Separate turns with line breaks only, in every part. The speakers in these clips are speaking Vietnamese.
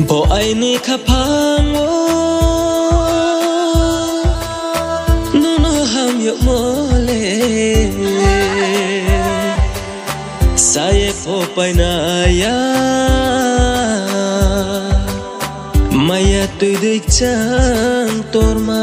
बहिनी नाम यो मे से फै नया म
तुई दुई चाहिँ Tarma.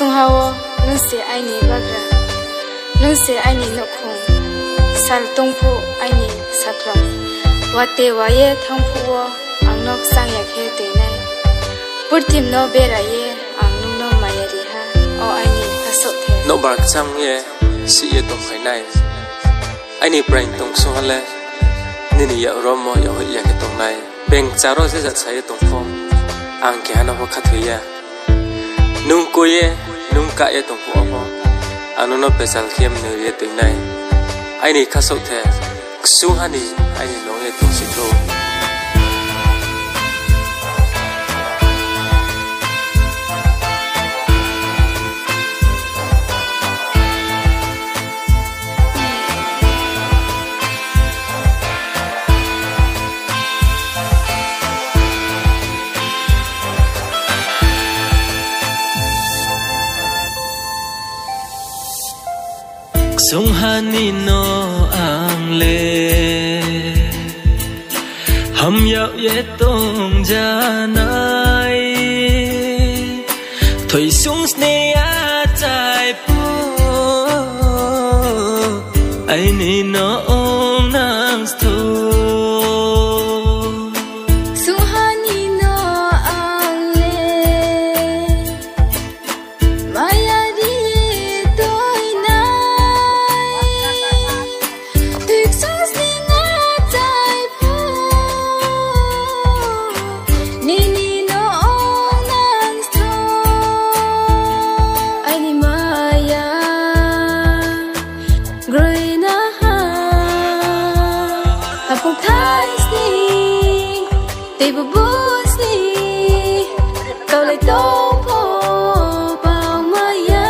Thằng tung sung hao Nâng sẽ ai nì bạc ra Nâng ai nì nụ Sal tung phụ ai nì sạc lòng Và wa ye thang phụ wo, Ang nok sang yak he te nai purtim no bê ra ye, Ang nung no maya ri ha o ai nì khá sọ
no bar chang ye, si ye tong khai nai. Ai ni brain tong so hale ni ni ya ro mo ya ya ke tong nai. Beng charo se za sai tong pho ang ke hana ho khathia nung kuye, nung ka ye tong pho pho anu no pesal kiem ne ye tong nai ai ni kha so the su hani ai ni long ye tong si tho
sung hani no ang le hầm yau ye tong ja nai. Thoi sung sne a chai pu ai ni no
Bajsni, te bo Bosni,
kao leto po pa maja.